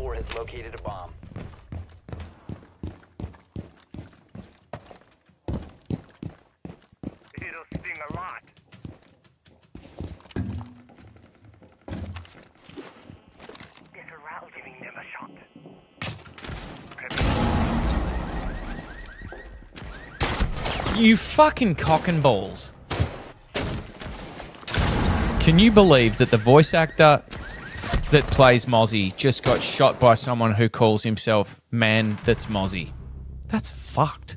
4 has located a bomb. It'll sting a lot. Get around giving them a shot. You fucking cock and balls. Can you believe that the voice actor that plays Mozzie just got shot by someone who calls himself Man That's Mozzie? That's fucked.